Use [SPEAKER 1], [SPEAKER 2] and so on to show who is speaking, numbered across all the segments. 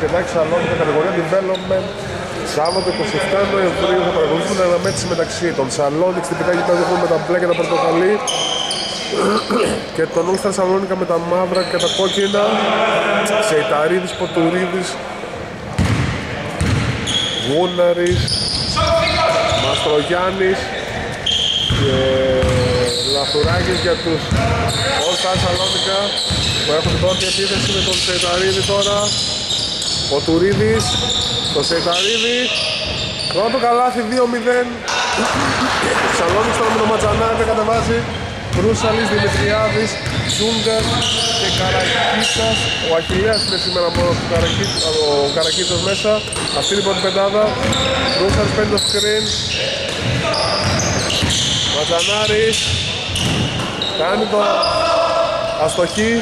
[SPEAKER 1] 10, μπασκετάκι Σαλόνικα, κατηγορία Development. Σάββατο 27 Νοεμβρίου θα παρακολουθούμε την αναμέτρηση μεταξύ των Σαλόνικς στην πιτάκη που με τα μπλε και τα πορτοκαλί και τον All Star Σαλόνικα με τα μαύρα και τα κόκκινα Σεϊταρίδης, Ποτουρίδης Γούναρης Μαστρογιάννης και Λαθουράκης για τους All Star Σαλόνικα που έχουν την πρώτη επίθεση με τον Σεϊταρίδη τώρα Ποτουρίδης το Σεϊταρίδη πρώτο καλάθι 2-0 Σαλόνικς τώρα με τον Ματζανάρη κατεβάζει Κρούσαλης, Δημητριάδης, Ζούγκας και Καρακίτσας. Ο Αχιλέας είναι σήμερα μόνο του ο Καρακίτσας μέσα. Αυτή είναι η πρώτη πεντάδα. Κρούσαλης παίρνει το screen. Ματζανάρης κάνει το αστοχή.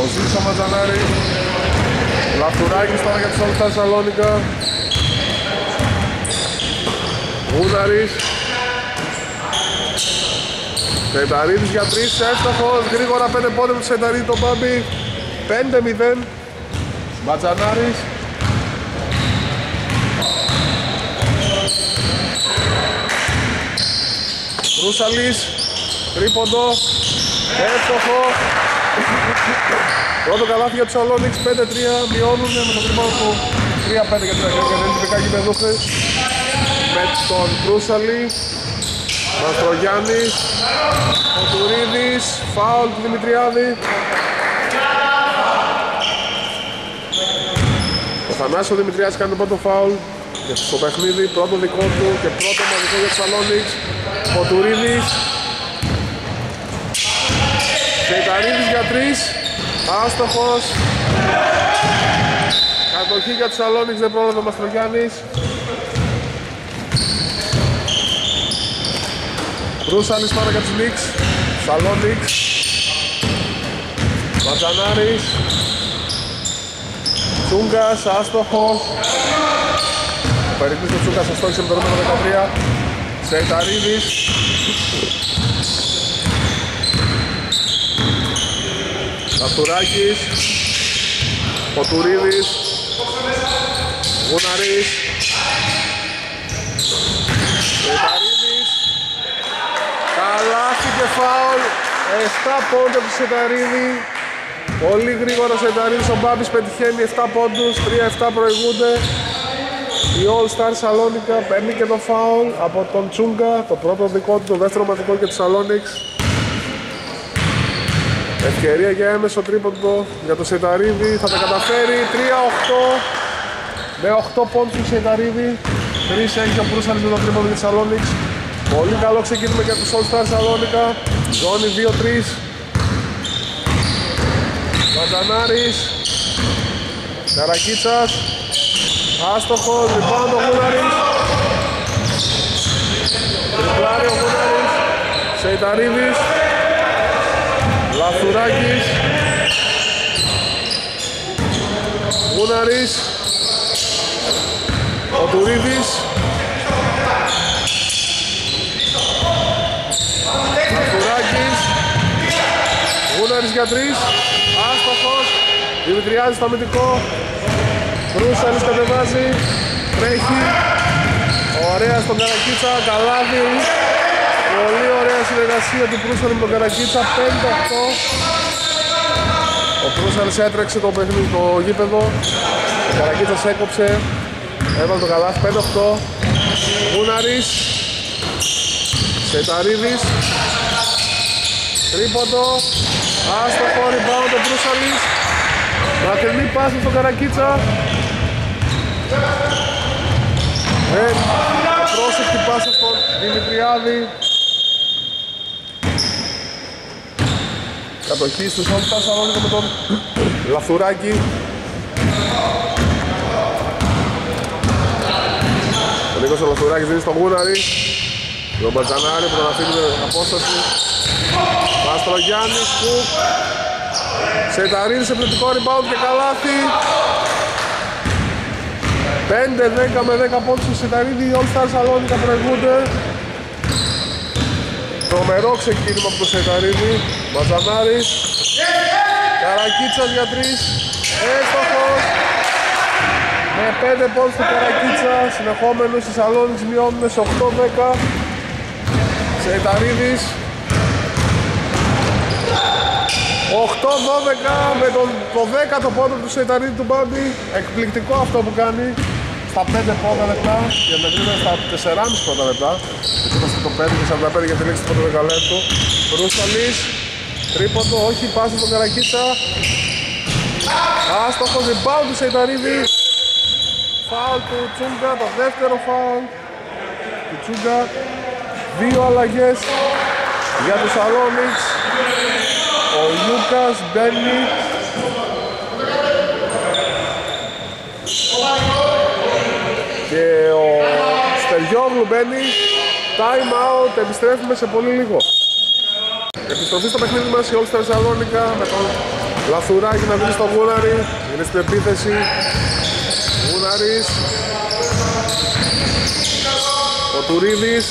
[SPEAKER 1] Ο Ζήσα Ματζανάρης. Λαφτουράκης τώρα για τους Όλους Σαλόνικα. Γούναρης. Σεταρίδης για τρεις, έστοχος, γρήγορα πέντε πόντε του Σεταρίδη το Μπάμπι 5-0 Ματζανάρης Ρούσαλης τρίποντο. Έστοχος Πρώτο καλάθι για τους Αλόνιξ 5-3 μειώνουν με το τρίποντο τους 3-5 για την Αγγλία με τον Κρούσαλη Μαστρογιάννης, ο Τουρίδης, φάουλ του Δημητριάδη. Ο Θανάσης Δημητριάδης κάνει το πρώτο φάουλ στο παιχνίδι, πρώτο δικό του και πρώτο μαζικό για τους Σαλόνιξ. Ο Τουρίδης. Σεϊταρίδης για τρεις, άστοχος. Κατοχή για τους Σαλόνιξ, δεν πρόλαβε ο Μαστρογιάννης. Ρούσαλης πάνω για τους Νίξ. Σαλόνιξ Ματζανάρης Τσούγκας, άστοχο. Περιπτής του Τσούγκας αστόχησε με το νούμερο 13 Σεϊταρίδης Καστουράκης Ποτουρίδης Γουναρής και φάουλ 7 πόντων του Σεταρίδη Πολύ γρήγορα ο Σεταρίδης, ο Μπάμπης πετυχαίνει 7 πόντους 3-7 προηγούνται. Η All Star Σαλόνικα παίρνει και το φάουλ από τον Τσούγκα το πρώτο δικό του, το δεύτερο μαθητικό και τους Σαλόνιξ Ευκαιρία για έμεσο τρίποντο για το Σεταρίδη, θα τα καταφέρει 3-8 με 8 πόντους του Σεταρίδη 3 έχει ο Προύσαλης με το τρίποντο για του Σαλόνιξ Πολύ καλό ξεκίνημα για τους All Stars Σαλόνικα. Ζώνη 2-3. Βαζανάρης. Καρακίτσας. Άστοχος. Λοιπόν το Γούναρης. Τριπλάρι ο Γούναρης. Σεϊταρίδης. Λαθουράκης. Γούναρης. Ο Τουρίδης. για τρεις. Άστοχος. Δημητριάζει στο αμυντικό. Ρούσαλης κατεβάζει. Τρέχει. Ωραία στον Καρακίτσα. Καλάδι. Πολύ ωραία συνεργασία του Προύσαλη με τον Καρακίτσα. 5-8. Ο Προύσαλης έτρεξε το παιχνίδι το γήπεδο. Ο Καρακίτσας έκοψε. Έβαλε το καλάθι 5-8. Γούναρης. Σεταρίδης. Τρίποντο. Άστοχο rebound ο Μπρούσαλης. Μακρινή πάση στον Καρακίτσα. Ε, πρόσεκτη πάσα στον Δημητριάδη. Κατοχή στους όλους τα Σαλόνικα με τον Λαθουράκη. Ο Νίκος ο Λαθουράκης δίνει στον Γούναρη. Τον Μπατζανάρη που τον αφήνει με απόσταση. Μαστρογιάννης που Σεταρίνη σε πληκτικό rebound και καλάθι 5-10 με 10 πόντους του Σεταρίνη οι All Stars Σαλόνικα προηγούνται Τρομερό ξεκίνημα από το Σεταρίνη Μαζανάρης Καρακίτσας για 3. Έστοχος. Με 5 πόντους του Καρακίτσα. Συνεχόμενος οι Σαλόνικς μειώνουν σε 8-10. Σεϊταρίδης. 8-12 με τον, το 10ο πόντο του Σεϊταρίδη του Μπάντι. Εκπληκτικό αυτό που κάνει στα 5 πρώτα λεπτά και μετρήμε στα 4,5 πρώτα λεπτά. Έτσι είμαστε το 5 και 45 για τη λήξη του πρώτου δεκαλέπτου. Ρούσταλης, τρίποντο, όχι, πάση στον Καρακίτσα. Άστοχος rebound του Σεϊταρίδη. Φάουλ του Τσούγκα, το δεύτερο φάουλ του Τσούγκα. Δύο αλλαγές για τους Αλόνιξ. Ο Λούκας μπαίνει και ο Στεριόγλου μπαίνει time out, επιστρέφουμε σε πολύ λίγο επιστροφή στο παιχνίδι μας η All Star Σαλόνικα με τον Λαθουράκη να δίνει στο Γούναρη. Είναι στην επίθεση. Γούναρης. Ο Τουρίδης.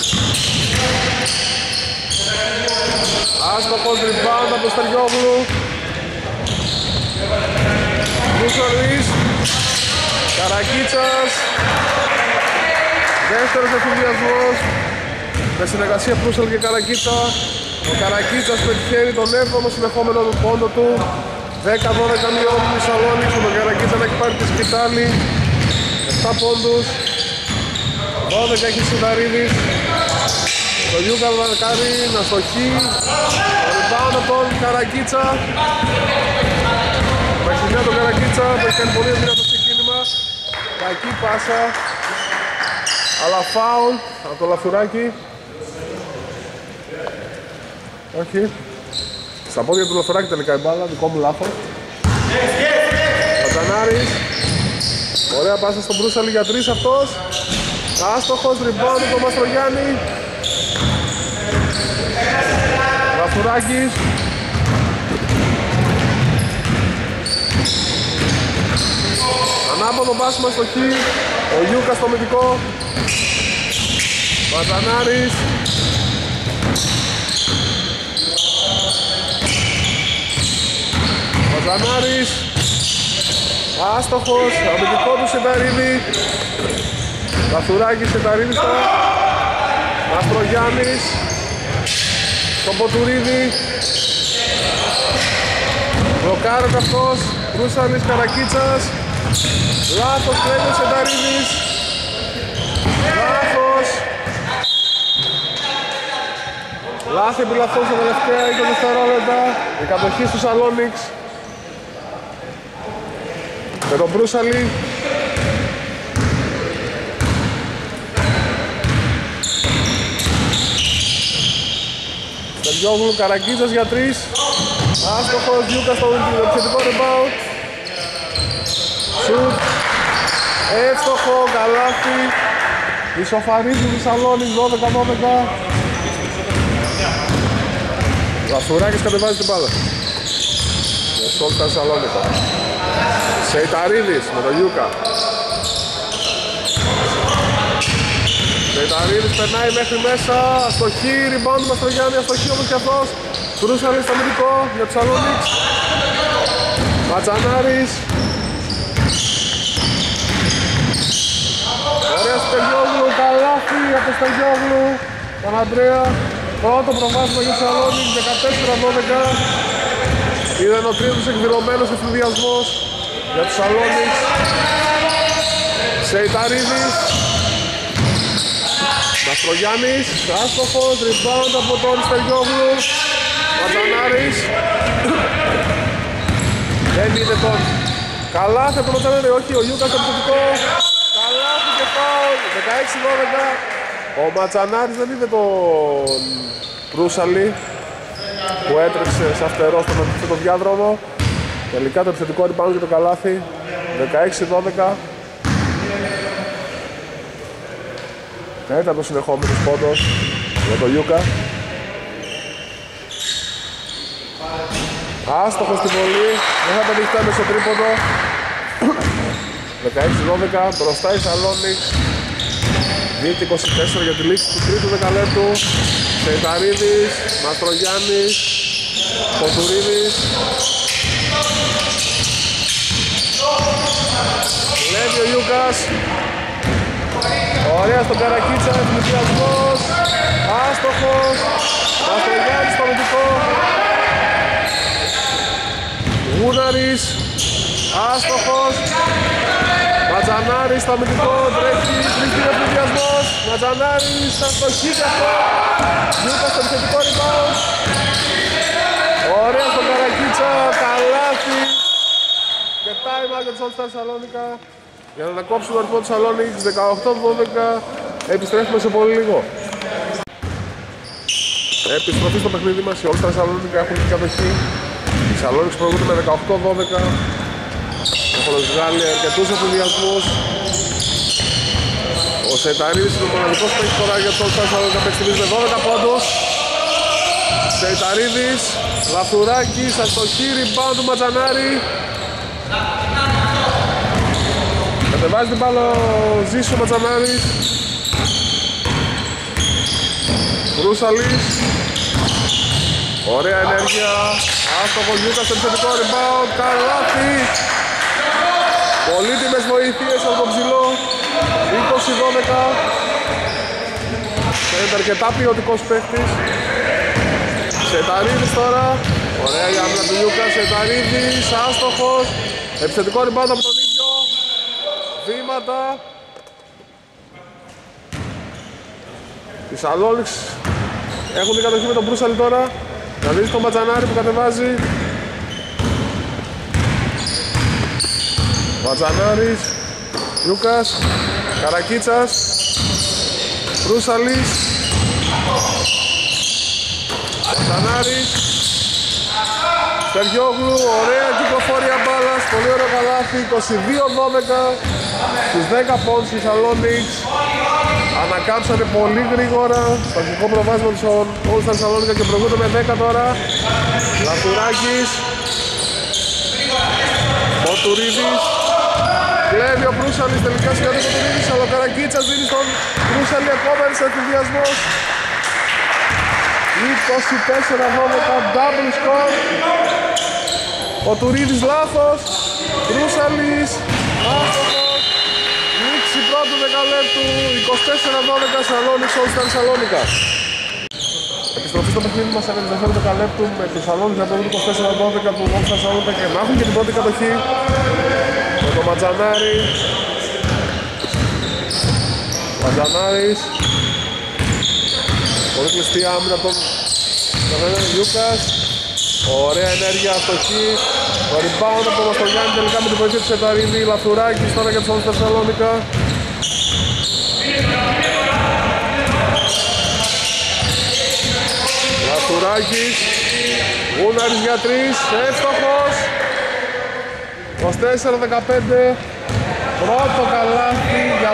[SPEAKER 1] Άστοχος rebound από τον Στεριόγλου Μουσορής Καρακίτσας. Δεύτερος εφηδιασμός με συνεργασία Προύσελ και Καρακίτσα ο Καρακίτσας πετυχαίνει τον 7ο συνεχόμενο του πόντο του. 10-12 μειώνουν οι Σαλόνικς με τον Καρακίτσα να έχει πάρει τη σκητάλη. 7 πόντους. 12 έχει Σιδαρίδης. Το Γιούκα Βαρκάρη να στοχεί. Ο rebound τον Καρακίτσα. Μαξιλιά τον Καρακίτσα που έχει κάνει πολύ δυνατό ξεκίνημα. Κακή πάσα. Αλλά φάουλ από το λαφουράκι όχι. Στα πόδια του λαφουράκι τελικά η μπάλα δικό μου λάθος. Πατανάρης ωραία πάσα στον Μπρούσαλη για τρεις αυτός. Άστοχος rebound του Μαστρογιάννη. Λαφουράκης Ανάποδο πάσμα στο χ. Ο Γιούκα στο μυθικό Βαζανάρης Βαζανάρης Άστοχος Αμυντικό του Σενταρίδη Καθουράκης Σενταρίδης τώρα Μαστρογιάννης Τον Ποτουρίδη. Μπλοκάρεται αυτός Ρούσαλης Καρακίτσας. Λάθος κλέβει ο Σενταρίδης Λάθος. Λάθη επιλαθώς στα τελευταία 20 δευτερόλεπτα. Η κατοχή στους Σαλόνιξ Με τον Μπρούσαλη Στεριόγλου Καραγκίτσας για τρεις. Άστοχος Γιούκα στο επιθετικό rebound. Σουτ. Εύστοχο, καλάθι Ισοφαρίζει Θεσσαλόνης 12-12 Λαθουράκης κατεβάζει την μπάλα. Για σόλτα Θεσσαλόνικα Σεϊταρίδης με τον Γιούκα. Σεϊταρίδης περνάει μέχρι μέσα Αστοχή, rebound μας στο Γιάννη Αστοχή όμως και αυτός. Κρούσαλης στο μυθικό για τους Αλόνιξ Ματσανάρης. Ωραία Στελιόγλου, καλάθι από το Στελιόγλου. Τον Αντρέα Πρώτο προβάσμα για τους Αλόνιξ 14-12 Ήταν ο τρίτος εκδηλωμένος ευθυδιασμός για τους Αλόνιξ Σεϊταρίδης. Μαστρογιάννης, άστοχος, rebound από τον Στεργιόγλου Ματζανάρης Δεν είναι τον. Καλάθι από τον Ματζανάρη, όχι ο Ιούκας επιθετικό Καλάθι και φάουλ, 16-12 Ο Ματζανάρης δεν είδε τον Προύσαλη που έτρεξε σε αυτερό στον αντίθετο διάδρομο Τελικά το επιθετικό rebound και το καλάθι 16-12 Τέταρτο συνεχόμενος πόντος για το Ιούκα. Άστοχος στην βολή, δεν θα πετύχει μέσα στο τρίποντο. 16-12, μπροστά η Σαλόνιξ. 2-24 για τη λήξη του τρίτου δεκαλέπτου. Σεϊταρίδης, Μαστρογιάννης, Κοτουρίδης. Βλέπει ο Ιούκας. Ωραία στον Καρακίτσα, εθνικιασμός. Άστοχος. Μαστρογιάννης στο αμυντικό. Γούναρης. Άστοχος. Ματζανάρης στο αμυντικό. Τρέχει. Βρίσκει ο εθνικιασμός. Ματζανάρης. Αστοχής και αυτό. Ιούκας στο επιθετικό rebound. Ωραία στον Καρακίτσα. Καλάθι. Και time out για τους All Stars Σαλόνικα. Για να ανακόψουμε τον αριθμό του Σαλόνικης 18-12. Επιστρέφουμε σε πολύ λίγο. Επιστροφή στο παιχνίδι μας, οι All Stars Σαλόνικα έχουν την κατοχή. Οι Σαλόνικες προηγούνται με 18-12. Έχουν βγάλει αρκετούς εφηδιασμούς. Ο Σεϊταρίδης είναι ο μοναδικός που έχει τώρα για τους All Stars Σαλόνικα παιχνίδι με 12 πόντους. Σεϊταρίδης, Λαθουράκης, αστοχή, rebound του Ματζανάρη. Κατεβάζει την μπάλα ο Ζήσου Ματζανάρης. Ρούσαλης. Ωραία ενέργεια. Άστοχος Γιούκα στο επιθετικό rebound. Καλάθι. Πολύτιμες βοήθειες από τον ψηλό. 20-12 Φαίνεται αρκετά ποιοτικός παίχτης Σεταρίδης τώρα. Ωραία η άμυνα του Γιούκα Σεταρίδης Άστοχος. Επιθετικό rebound από τον ίδιο. Βήματα. Οι Σαλόνιξ έχουν την κατοχή με τον Μπρούσαλη τώρα. Να δεις τον Ματζανάρη που κατεβάζει. Ματζανάρης Λούκας Καρακίτσας Μπρούσαλης Ματζανάρης Σεργιόγλου, ωραία κυκλοφορία μπάλας, πολύ ωραίο καλάθι, 22-12 στους 10 πόντους της Σαλόνιξ ανακάψανε πολύ γρήγορα στο αρχικό προβάσμα της όλους στα Σαλόνικα και προηγούνται με 10 τώρα. Λαθουράκης. Μοτουρίδης κλέβει ο Προύσαλης τελικά σιγά του Μοτουρίδης αλλά ο Καρακίτσας δίνει στον Προύσαλη ακόμα ένας ενθουσιασμός 24-12 double score. Ο Τουρίδης λάθος. Προύσαλης άστοχος Νίξη πρώτου δεκαλέπτου. 24-12 Σαλόνικ All Star Σαλόνικα. Επιστροφή στο παιχνίδι μας έκανε δεύτερο δεκαλέπτου με τους Σαλόνικα να το 24-12 του All Star Σαλόνικα και να έχουν και την πρώτη κατοχή. Με τον Ματζανάρης. Ματζανάρης Πολύ κλειστή άμυνα από τον Λιούκας. Ωραία ενέργεια, αστοχή Το rebound από τον Μαστογιάννη τελικά με την βοήθεια του Σεταρίδη Λαθουράκης τώρα για τους άλλους Θεσσαλόνικα Λαθουράκης Γούναρης για τρεις, εύστοχος. 24-15 Πρώτο καλάθι για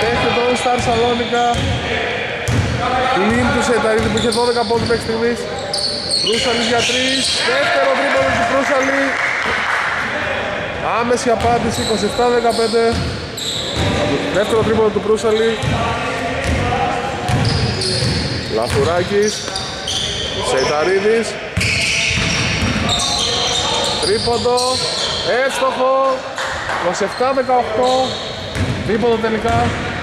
[SPEAKER 1] παίχτη των Star Σαλόνικα Πλην του Σεταρίδη που είχε 12 πόντους μέχρι στιγμής. Προύσαλης για 3 Δεύτερο τρίποδο του Προύσαλη Άμεση απάντηση 27-15 Δεύτερο τρίποδο του Προύσαλη Λαθουράκης. Σεϊταρίδης Τρίποντο. Εύστοχο. 27-18 Τρίποντο τελικά. Ο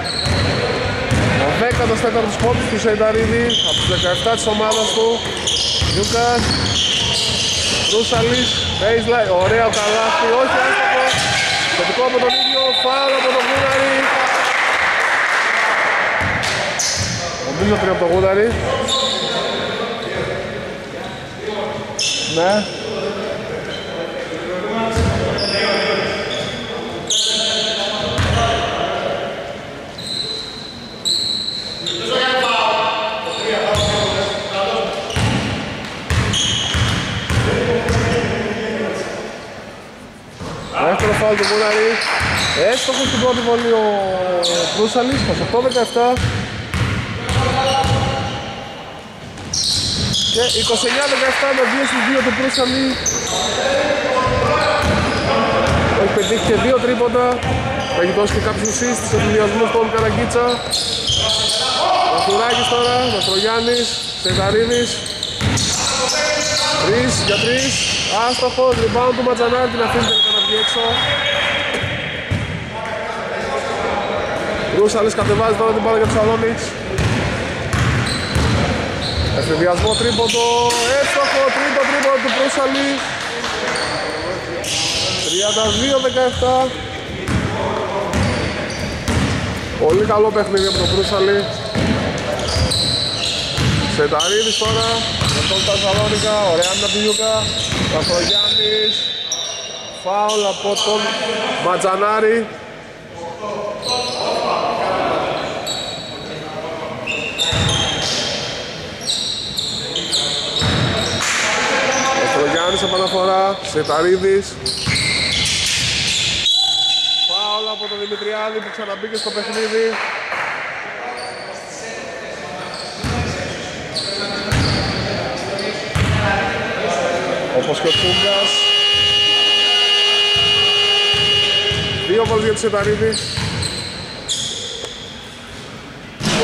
[SPEAKER 1] 14ος πόντος του Σεϊταρίδη από τους 17 της ομάδας του. Λούκας Ρούσαλης Baseline Ωραίο καλάθι Όχι άστοχο. Τοπικό από τον ίδιο Φάουλ από τον Γούναρη. Νομίζω τρία από τον Γούναρη. Ναι Δεύτερο φάουλ του Μούναρη. Έστοχος στην πρώτη βολή ο Κρούσαλης, 28-17. Και 29-17 με 2 στους 2 του Κρούσαλη. Έχει πετύχει και δύο τρίποτα. Έχει δώσει και κάποιους ουσίες στους εφηδιασμούς του Καραγκίτσα. Μαστουράκης τώρα, Μαστρογιάννης, Σεγαρίδης. Τρεις για τρεις. Άστοχος. Rebound του Ματζανάρη. Την αφήνει τελικά να βγει έξω. Ρούσαλης κατεβάζει τώρα την μπάλα για τους Αλόνιξ. Εφηδιασμό τρίποντο. Έστοχο. Τρίτο τρίποντο του Ρούσαλη. 32-17. Πολύ καλό παιχνίδι από τον Προύσαλη. Σεταρίδης τώρα, με τον Ταζαλόνικα, ωραία άμυνα του Γιούκα, Καστρογιάννης, φάουλ από τον Ματζανάρη. Καστρογιάννης επαναφορά, Σεταρίδης, από τον Δημητριάδη που ξαναμπήκε στο παιχνίδι. Όπως και ο Τσούγκας. Δύο βολ για τους Εταρίδη.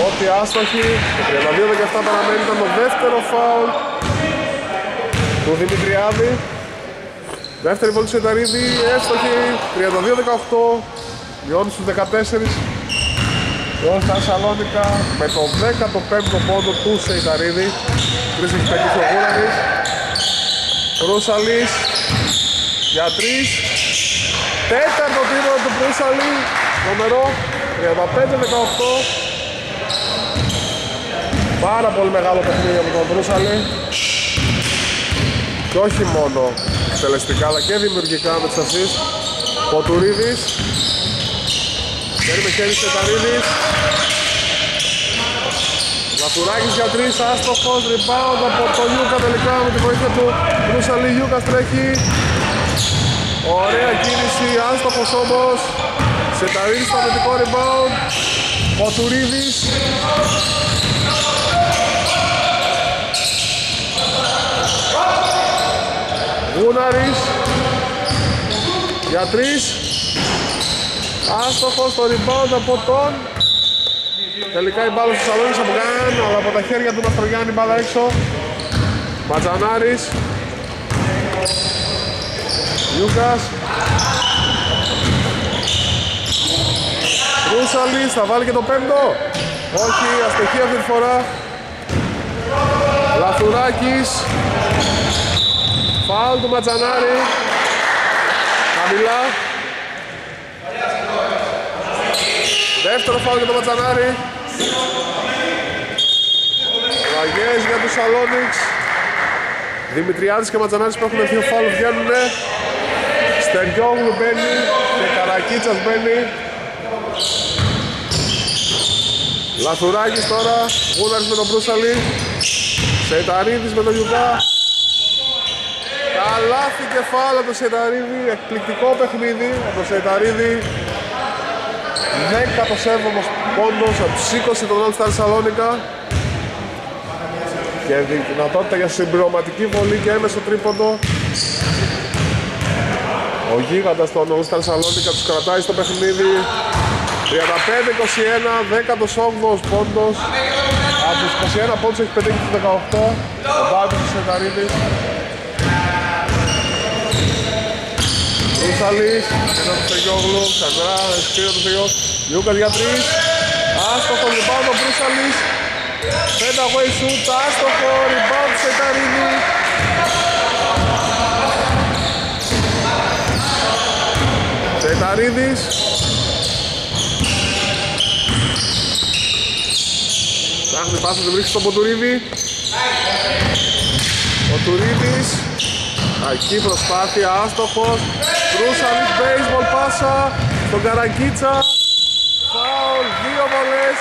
[SPEAKER 1] Ό,τι άστοχη. Το 32-17 παραμένει ήταν το δεύτερο φάουλ του Δημητριάδη. Δεύτερη βολή του Σεταρίδη, έστοχη, 32-18. Μειώνει στους 14 Τώρα στα Σαλόνικα με το 15ο πόντο του Σεϊταρίδη Τρεις έχει πετύχει ο Γούραρης Προύσαλης για τρεις Τέταρτο τίτλο του Προύσαλη Νούμερο 35-18 Πάρα πολύ μεγάλο παιχνίδι από τον Προύσαλη και όχι μόνο τελεστικά αλλά και δημιουργικά με τις ασίς Ποτουρίδης. Παίρνει με χέρι Σεταρίδης Λαφουράκης για τρεις, άστοχος, rebound από το Ιούκα τελικά με τη βοήθεια του Ρούσαλη. Ιούκας τρέχει Ωραία κίνηση, άστοχος όμως. Σεταρίδης στο αμυντικό rebound. Ποτουρίδης Γούναρης για τρεις. Άστοχος στο rebound από τον Τελικά η μπάλα στους σαλόνις από Γκάν αλλά από τα χέρια του Μαστρογιάννη μπάλα έξω. Ματζανάρης. Ιούκας Ρούσαλης θα βάλει και το πέμπτο. Όχι, αστοχή αυτή τη φορά. Λαθουράκης. Φάουλ του Ματζανάρη. Χαμηλά Δεύτερο φάουλ για το Ματσανάρι. Βαγιές για τους Σαλόνιξ. Δημητριάδης και Ματσανάρης που έχουν δύο φάουλ βγαίνουνε. Στεριόγλου μπαίνει και Καρακίτσας μπαίνει. Λαθουράκης τώρα, Γούναρης με τον Προύσαλη. Σεταρίδης με τον Γιουγκά. Καλάθι και φάουλ από το Σεταρίδη, εκπληκτικό παιχνίδι από το Σεταρίδη. 17ος πόντος από τους 20 των All Star Σαλόνικα. Και δυνατότητα για συμπληρωματική βολή και έμεσο τρίποντο. Ο γίγαντας των All Star Σαλόνικα τους κρατάει στο παιχνίδι. 35-21, 18ος πόντος. Από τους 21 πόντους έχει πετύχει τους 18 ο Μπάμπης του Σενταρίδης Ρούσαλης, ένας του Στεγιόγλου, ξανά, εσπίρο του Στεγιόγλου Λιούκας για τρεις. Άστοχο rebound ο Μπρούσαλης. Πέντα away shoot. Άστοχο rebound σε Καρίνη. Σεταρίδης Ψάχνει πάσα του βρίσκει στον Ποτουρίδη Ο Τουρίδης Ακή προσπάθεια, άστοχος Μπρούσαλης, baseball πάσα Στον Καραγκίτσα δύο βολές.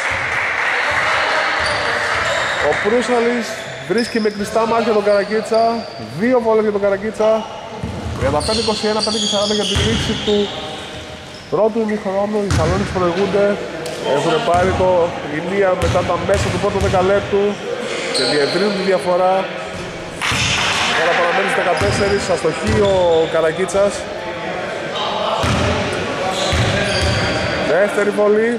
[SPEAKER 1] Ο Προύσαλης βρίσκει με κλειστά μάτια τον Καρακίτσα. Δύο βολές για τον Καρακίτσα. 35-21, 5-40 για την λήξη του πρώτου ημιχρόνου. Οι Σαλόνις προηγούνται. Έχουν πάρει το ηλία μετά τα μέσα του πρώτου δεκαλέπτου και διευρύνουν τη διαφορά. Τώρα παραμένει στις 14, αστοχεί ο Καρακίτσας. Δεύτερη βολή.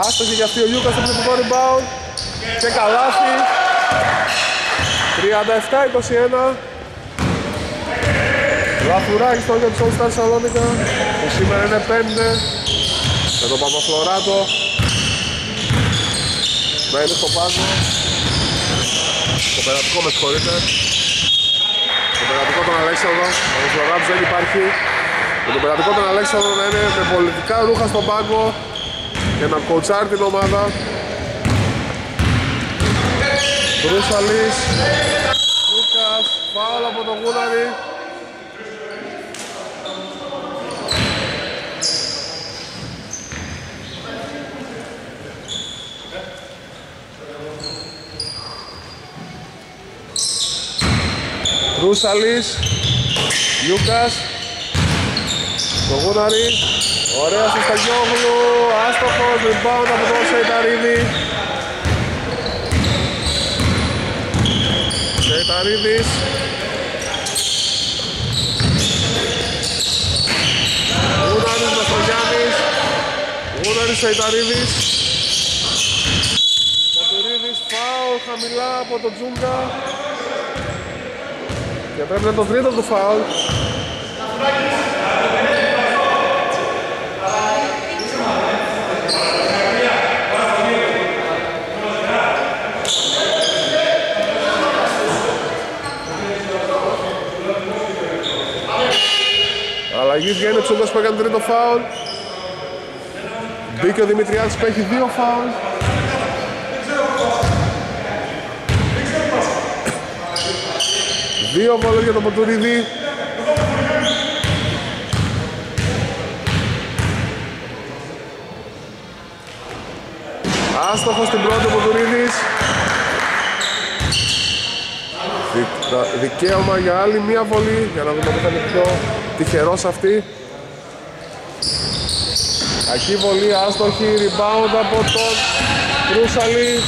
[SPEAKER 1] Άστοχη για αυτή ο Λιούκας στο πληθυντικό rebound. Και καλάθι. 37-21 Λαθουράκι στο για τους All Stars Σαλόνικα που σήμερα είναι 5 με τον Παπαφλωράτο να είναι στο πάνω το περατικό με συγχωρείτε. Το περατικό των Αλέξανδρο ο Παπαφλωράτος δεν υπάρχει. Με το περατικό των Αλέξανδρο να είναι με πολιτικά ρούχα στον πάγκο και να κοτσάρει την ομάδα. Κρούσαλης Λούκας Φάουλ από τον Γούναρη Κρούσαλης Λούκας Το Γούναρη Ωραία στο Σταγιόγλου Άστοχος rebound από τον Σεϊταρίδη Σεϊταρίδης Γούναρης Μαστρογιάννης Γούναρης Σεϊταρίδης Πατουρίδης φάουλ χαμηλά από τον Τζούγκα και πρέπει να είναι το τρίτο του φάουλ Αλλαγή βγαίνει ο Τσούγκας που έκανε τρίτο φάουλ. Μπήκε ο Δημητριάδης που έχει δύο φάουλ. Δύο βόλες για τον Ποτουρίδη. Άστοχος στην πρώτη ο Ποτουρίδης. Δικαίωμα για άλλη μία βολή για να δούμε που θα είναι πιο τυχερός αυτή. Κακή βολή, άστοχη, rebound από τον Κρούσαλη.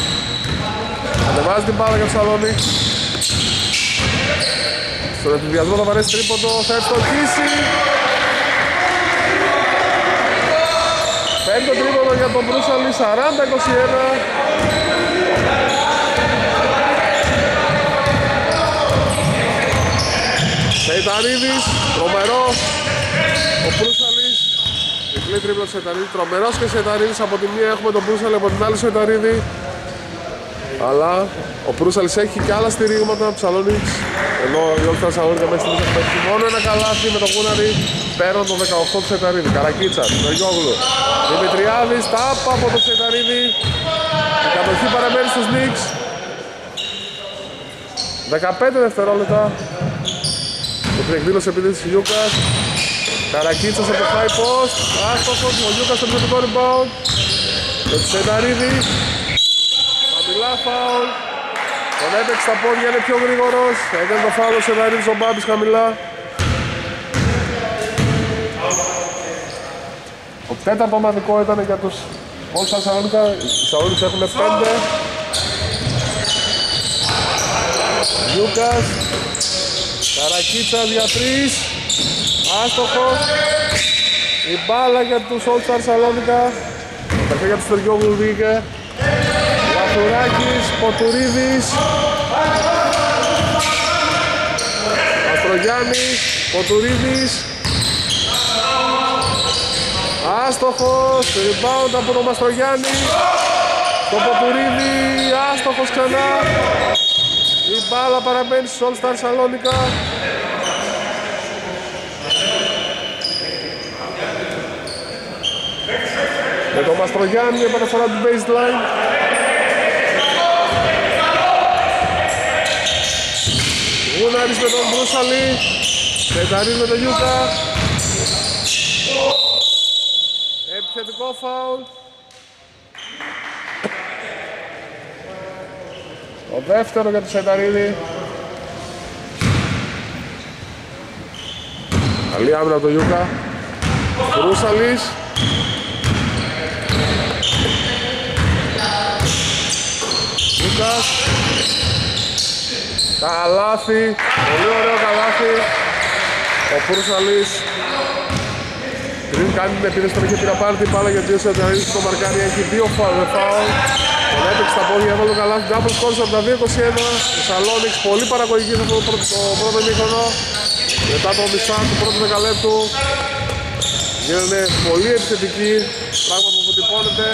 [SPEAKER 1] Ανεβάζει την μπάλα για το σαλόνι. Στον εφηδιασμό θα βαρέσει τρίποντο, θα ευστοχίσει. Πέμπτο τρίποντο για τον Μπρούσαλη, 40-21. Σεϊταρίδης, τρομερός, ο Προύσαλης, διπλή τρίπλα του Σεϊταρίδη, τρομερός και Σεϊταρίδης, από τη μία έχουμε τον Προύσαλη, από την άλλη Σεϊταρίδη. Αλλά ο Προύσαλης έχει και άλλα στηρίγματα, Ψαλόνιξ, ενώ η Όλτα Σαούρια μέχρι στιγμής έχουν πέσει μόνο ένα καλάθι με τον Κούναρη πέραν το 18 του Σεταρίδη. Καρακίτσα, Νεργιόγλου, Δημητριάδης, τάπα από τον Σεταρίδη. Η κατοχή παραμένει στους Νίξ. 15 δευτερόλεπτα. Το την εκδήλωση επίδεσης της Λιούκας. Καρακίτσας από το high post. Άστοχος, ο Λιούκας στο επιθετικό rebound. Με τον Σεταρίδη. Χαμηλά φάουλ. Τον έπαιξε στα πόδια, είναι πιο γρήγορος. Έκανε το φάουλο σε δαρύδι ο Μπάμπης χαμηλά. Το τέταρτο ομαδικό ήταν για τους Όλους τα Σαλόνικα. Οι Σαλόνικες έχουν 5. Γιούκας. Καρακίτσας για 3. Άστοχος. Η μπάλα για τους All Star Σαλόνικα. Τα για τους Τεργιόγλου βγήκε. Μαθουράκης, Ποτουρίδης Αστρογιάννης, Ποτουρίδης. Άστοχος, rebound από τον Μαστρογιάννη Το Ποτουρίδη, άστοχος ξανά. Η μπάλα παραμένει στους All Star Σαλόνικα. Με τον Μαστρογιάννη επαναφορά του baseline Γούναρης με τον Μπρούσαλη. Πεταρής με τον Γιούκα. Επιθετικό φάουλ. Το δεύτερο για το Σεταρίδη Καλή άμυνα από τον Γιούκα. Μπρούσαλης Γιούκας Καλάθι, πολύ ωραίο καλάθι. Ο Πούρσαλης πριν κάνει την επίδεση τον είχε πει να πάρει την μπάλα γιατί ο Σενταρίδης στο μαρκάρι έχει δύο φάουλ. Τον έπαιξε στα πόδια, έβαλε καλά την double score από τα 2-21. Η Σαλόνιξ πολύ παραγωγική σε αυτό το πρώτο, το πρώτο μήχρονο. Μετά το μισά του πρώτου δεκαλέπτου. Γίνανε πολύ επιθετικοί, πράγμα που αποτυπώνεται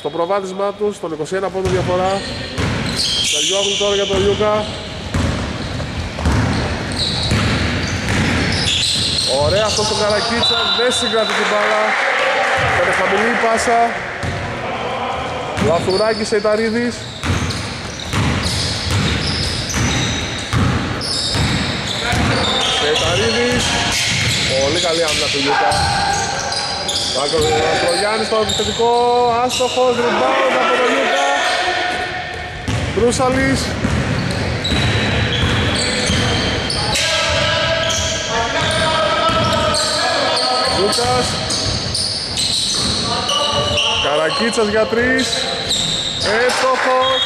[SPEAKER 1] στο προβάδισμά του, στον 21 πόντο διαφορά. Τελειώγουν τώρα για τον Λιούκα. Ωραία αυτό το Καρακίτσα, δεν συγκρατεί την μπάλα. Ήταν χαμηλή πάσα. Λαθουράκης Σεϊταρίδης. Σεϊταρίδης. Πολύ καλή άμυνα του Λιούκα. Μακρογιάννης στο επιθετικό, άστοχος, rebound από τον Λιούκα. Μπρούσαλης. Λούκας Καρακίτσας για τρεις. Έστοχος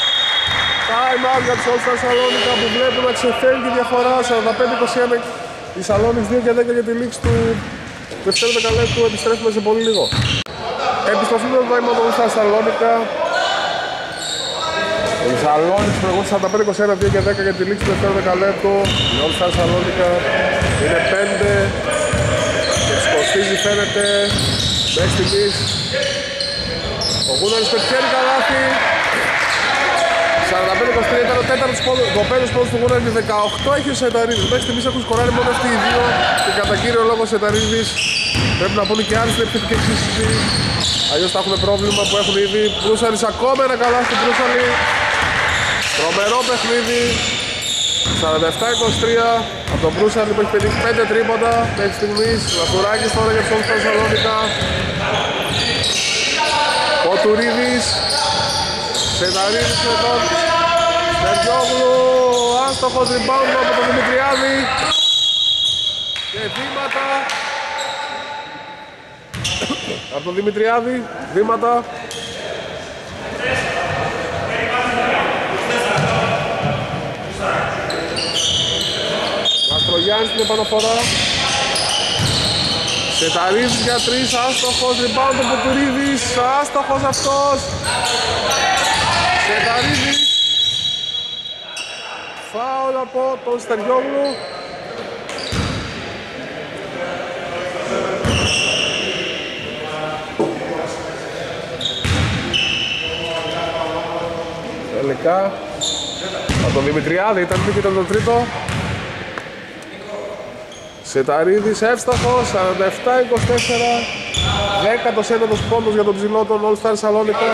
[SPEAKER 1] Time out για τους All Σαλόνικα που βλέπουν να ξεφέρει τη διαφορά 45-21 η Σαλόνικς 2 και 10 για τη λήξη του. Δευτέρου δεκαλέπτου επιστρέφουμε σε πολύ λίγο. Επιστροφή με το time out στα Σαλόνικα. Η Σαλόνικς προηγούν 45-21 2 και 10 για τη λήξη του δευτέρου δεκαλέπτου. Η All Σαλόνικα είναι 5 Κοστίζει φαίνεται. Μέχρι στιγμής Ο Γούναρης πετυχαίνει καλάθι 45-23 ήταν ο τέταρτος πόντος, το πέντος πόντος του Γούναρη 18 έχει ο Σεταρίδης. Μέχρι στιγμής έχουν σκοράρει μόνο αυτοί οι δύο και κατά κύριο λόγο ο Σεταρίδης. Πρέπει να πούνε και άλλοι στην επιθετική εξίσωση Αλλιώς θα έχουμε πρόβλημα που έχουν ήδη Προύσαλης ακόμα ένα καλάθι Προύσαλη Τρομερό παιχνίδι 47-23 από τον Μπρούσαλη που έχει πετύχει 5 τρίποτα μέχρι στιγμής Λαθουράκης τώρα για τους στα Θεσσαλονίκα Ποτουρίδης Σενταρίδης με τον Στεριόγλου άστοχος rebound από τον Δημητριάδη. Και βήματα. Από τον Δημητριάδη βήματα Μαστρογιάννης στην επαναφορά. Σεταρίδης για τρεις, άστοχος, rebound από Ποτουρίδης, άστοχος αυτός. Σεταρίδης Φάουλ από τον Στεριόγλου. Τελικά από τον Δημητριάδη ήταν και ήταν το τρίτο Σεταρίδης εύστοχος, 47-24 Δέκατος ένατος πόντος για τον ψηλό των All Star Σαλόνικα.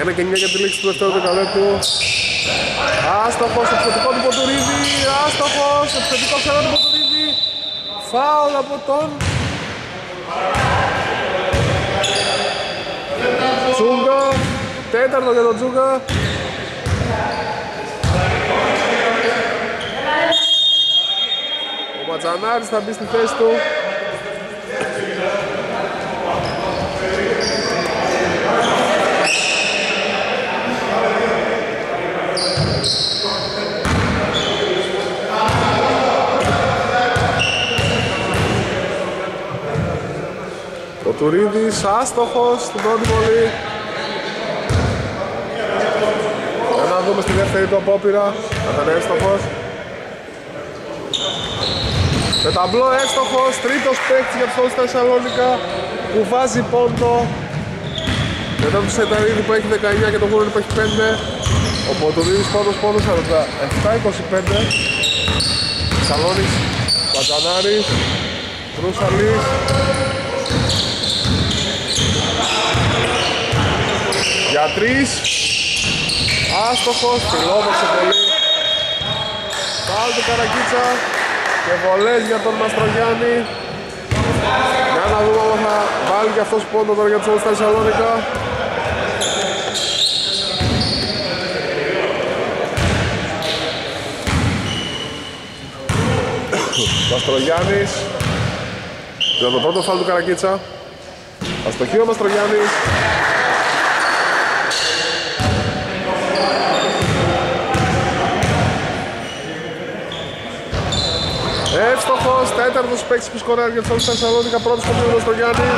[SPEAKER 1] Ένα και 9 για τη λήξη του δεύτερου δεκαλέπτου. Άστοχος, επιθετικό του Ποτουρίδη Άστοχος, επιθετικό ξέρα του Ποτουρίδη Φάουλ από τον Τσούγκα Τέταρτο για τον Τσούγκα Ματζανάρης θα μπει στη θέση του. Ο Τουρίδης άστοχος στην πρώτη βολή. Για να δούμε στη δεύτερη του απόπειρα. Θα ήταν έστοχος. Με ταμπλό έστοχος, τρίτος παίκτης για τους Όλους Θεσσαλόνικα που βάζει πόντο. Μετά του Σενταρίδη που έχει 19 και τον Γούρνη που έχει 5 ο Ποτουδίδης πόντος πόντος 47-25 Σαλόνης, Πατζανάρης, Βρούσαλης. Για τρεις άστοχος, φιλόδοξο πολύ. Πάλι του Καρακίτσα και βολές για τον Μαστρογιάννη. Για να δούμε αν θα βάλει και αυτός πόντο τώρα για τους όλους στα Θεσσαλονικά Μαστρογιάννης. Για το πρώτο φάλ του Καρακίτσα. Αστοχείο Μαστρογιάννης Εύστοχος, τέταρτος παίκτης που σκοράρει για τους όλους Θεσσαλόνικα, πρώτος κομπλίνος στο Γιάννη.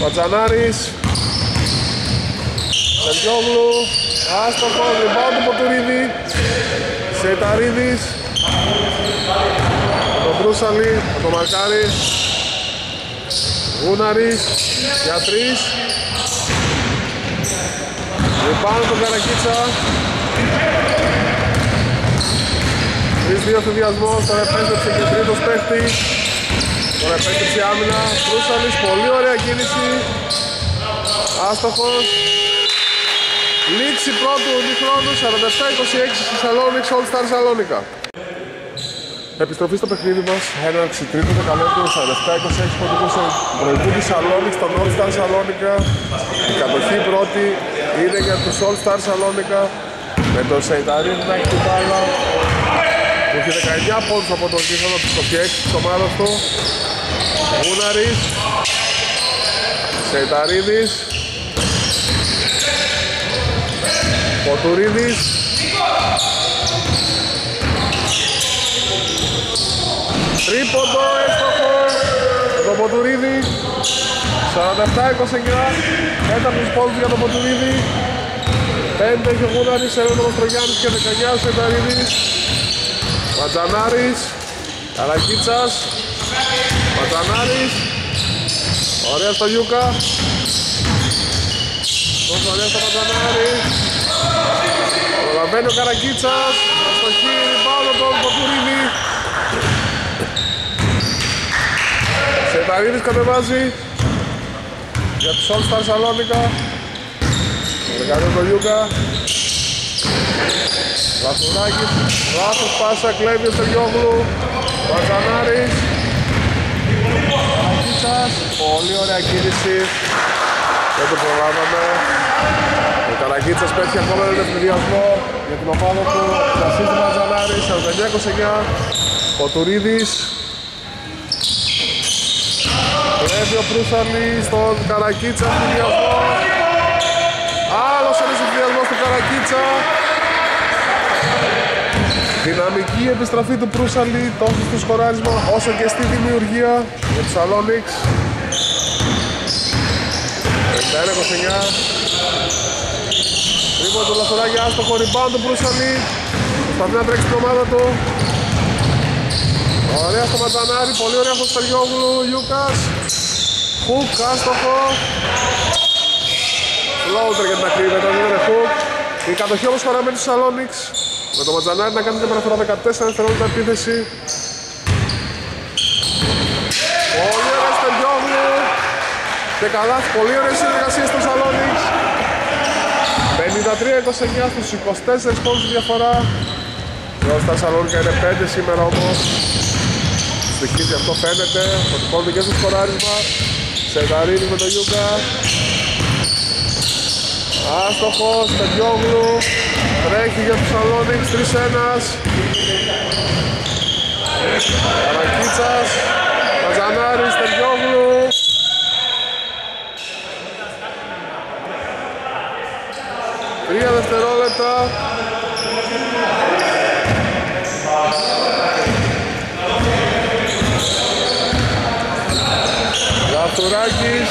[SPEAKER 1] Ματζανάρης. Σεργιόγλου Άστοχος, rebound του Ποτουρίδη. Σεταρίδης. Τον Μπρούσαλη, τον Μαρκάρη Γούναρης για τρεις Rebound τον Καρακίτσα Τρεις δύο στο διασμό, τώρα επέστρεψε και τρίτος παίχτης. Τώρα επέστρεψε η άμυνα, Μπρούσαλης, πολύ ωραία κίνηση. Άστοχος. Λήξη πρώτου διχρόνου 47-26 στη Σαλόνιξ, All Star Σαλόνικα. Επιστροφή στο παιχνίδι μας, έναρξη τρίτου δεκαλέπτου 47-26 που οδηγούσε προηγού της Σαλόνιξ, τον All Star Σαλόνικα. Η κατοχή πρώτη είναι για τους All Star Σαλόνικα με τον Σεϊταρί να έχει την μπάλα που έχει 19 πόντους από τον κύριο τους 26 της ομάδας του. Γούναρης, Σεϊταρίδης, Ποτουρίδης Τρίποντο έστοχο το Ποτουρίδη 47-29 τέταρτος πόντους για τον Ποτουρίδη 5 έχει ο Γούναρης, ένα ο Μαστρογιάννης και 19 ο Σενταρίδης Ματζανάρης Καρακίτσας Ματζανάρης Ωραία στο Γιούκα. Τόσο ωραία στο Ματζανάρη Προλαβαίνει ο Καρακίτσας Αστοχή, πάνω τον Ποτουρίδη Σεταρίδης κατεβάζει. Για τους All Star Σαλόνικα Δεκανό το Λιούκα Λαθουράκης, λάθος πάσα, κλέβει ο Στεργιόγλου Βαζανάρης Καρακίτσας, πολύ ωραία κίνηση. Δεν το προλάβαμε. Ο Καρακίτσας πέφτει ακόμα έναν ευνηδιασμό για την ομάδα του Βασίλη Βαζανάρης, 49-29 Ο Τουρίδης. Πρέπει ο Προύσαλης στον Καρακίτσα στον διασμό Άλλος ένας συνδυασμός του Καρακίτσα Δυναμική επιστροφή του Προύσαλη τόσο στο σκοράρισμα όσο και στη δημιουργία για τους Αλόνιξ 51-29 Λοιπόν το λαθοράκι άστοχο rebound του Προύσαλη. Προσπαθεί να τρέξει την ομάδα του. Ωραία στο Ματζανάρι, πολύ ωραία στο Στεριόγλου, Λιούκας. Χουκ, άστοχο. Φλόουτερ για την ακρίβεια, ήταν είναι Χουκ. Η κατοχή όμως παραμένει στους Σαλόνιξ Με το Ματζανάρι να κάνει την παραφορά 14 δευτερόλεπτα επίθεση. Πολύ ωραία Στεριόγλου Και καλά, πολύ ωραία συνεργασία στο Σαλόνιξ 53-29 στους 24 πόντους διαφορά. Εδώ στα Σαλόνικα είναι 5 σήμερα όμως. Στοιχίζει αυτό φαίνεται. Ότι πόντι και στο σκοράρισμα. Σεγαρίνη με το Γιούκα Άστοχος, Πεντιόγλου Τρέχει για τους Σαλόνιξ, 3-1 Καρακίτσας Μαζανάρης, Πεντιόγλου Τρία δευτερόλεπτα. Γαθουράκης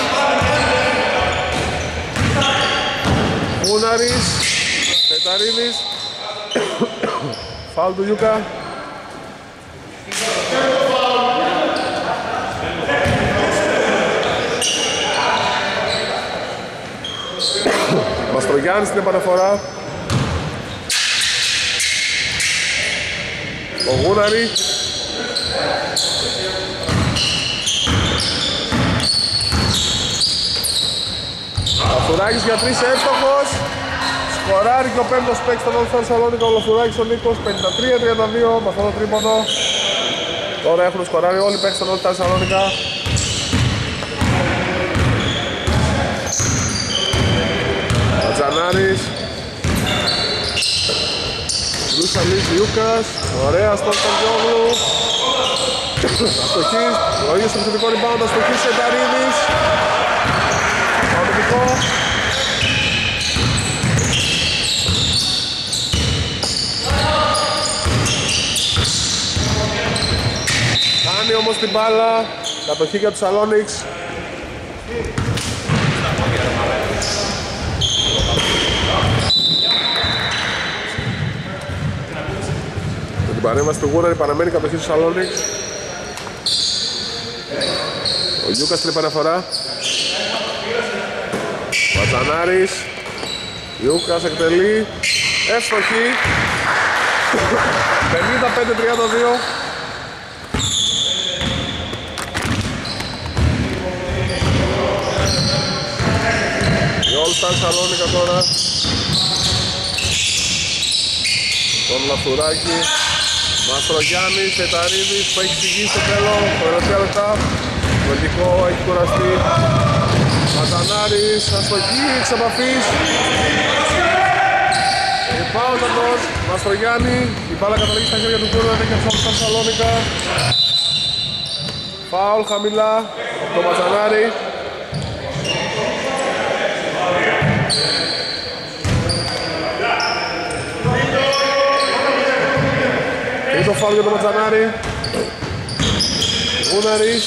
[SPEAKER 1] Μούναρης Πεταρίδης Φάουλ του Γιούκα. Μαστρογιάννης στην επαναφορά. Ο Γούναρη Λαφουράκης για τρεις εύστοχος. Σκοράρει και ο πέμπτος παίκτης των Όλφαν Σαλόνικα ο Λαφουράκης ο Νίκος 53-32 με αυτό το τρίπονο Τώρα έχουν σκοράρει όλοι οι παίκτες των Όλφαν Σαλόνικα. Ατζανάρης Ρούσαλης Ιούκας Ωραία στον Καρδιόγλου Αστοχής. Ο ίδιος στο επιθετικό rebound Αστοχής Σενταρίδης Πανωτικό Κάνει όμως την μπάλα Κατοχή για τους Αλόνιξ. Με την παρέμβαση του Γούναρη παραμένει κατοχή του Σαλόνικ. Ο Γιούκας την επαναφορά. Βατζανάρης. Γιούκας εκτελεί. Εύστοχη. 55-32. Η All Star Σαλόνικα τώρα. Τον Λαθουράκη. Μαστρογιάννης, Εταρίδης που έχει φυγεί στο τέλος. Τελευταία λεπτά. Βελτικό έχει κουραστεί. Ματανάρης, αστοχή, εξ επαφής. Rebound από τον Μαστρογιάννη. Η μπάλα καταλήγει στα χέρια του Κούρου, έχει αυτό στα Σαλόνικα. Φάουλ χαμηλά από τον Ματανάρη. το φάουλ για τον Ματζανάρη. Γούναρης,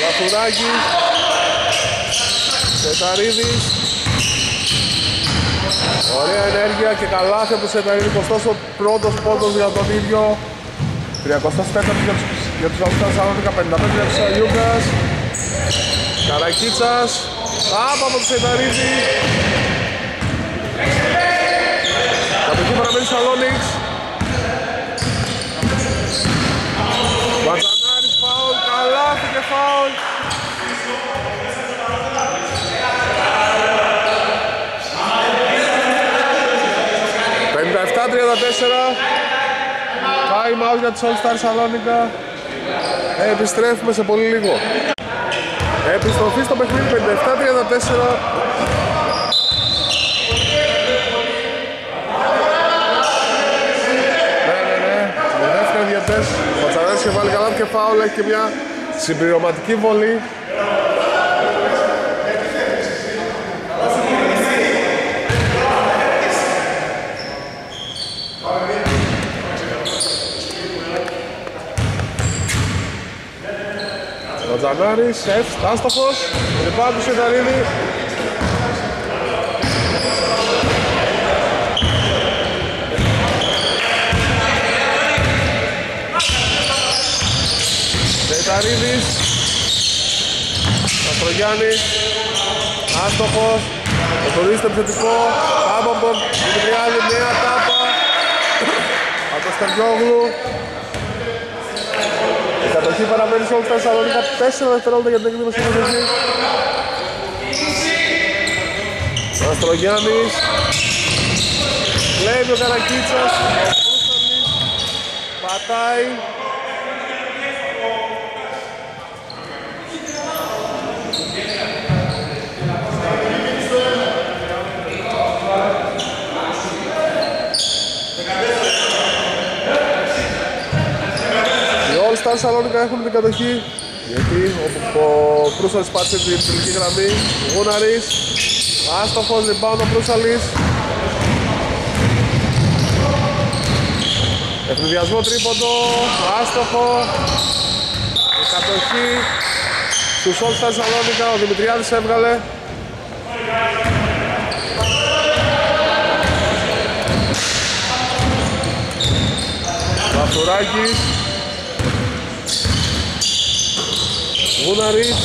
[SPEAKER 1] Λαθουράκης, Σεταρίδης. Ωραία ενέργεια και καλάθι από τον Σεταρίδη, ωστόσο πρώτος πόντος για τον ίδιο. 34 για τους, για τους Αουστάς Σαλόνικα, 55 για τους Αγιούγκας. Καρακίτσας, από τον Σεταρίδη. Κατοχή παραμένει Σαλόνιξ. Βατζανάρης φάουλ, καλάθι και φάουλ. Πενήντα 34 Time out για τους All Star Σαλόνικα Επιστρέφουμε σε πολύ λίγο. Επιστροφή στο παιχνίδι 57-34 διαιτές. Ο Τσαράνης είχε βάλει καλά και φάουλ, έχει και μια συμπληρωματική βολή Τζανάρης, άστοχος, λοιπόν του Σιδαρίδη Σεταρίδης Καστρογιάννης. Άστοχος. Ο Τουρίστο επιθετικό. Πάμε από τον Δημητριάδη Νέα τάπα. Από το Στεριόγλου Η κατοχή παραμένει σε όλους τα Θεσσαλονίκα 4 δευτερόλεπτα για την εκδήλωση συμμετοχή Αστρογιάννης. Κλέβει ο Καρακίτσας. Πατάει Σταρ Σαλόνικα έχουν την κατοχή γιατί ο, ο Προύσαλης πάτησε την τελική γραμμή Γούναρης Άστοχος, rebound ο Προύσαλης. Ευνηδιασμό τρίποντο, άστοχο. Η κατοχή στους All Star Σαλόνικα, ο Δημητριάδης έβγαλε. Βαφτουράκης Γούναρης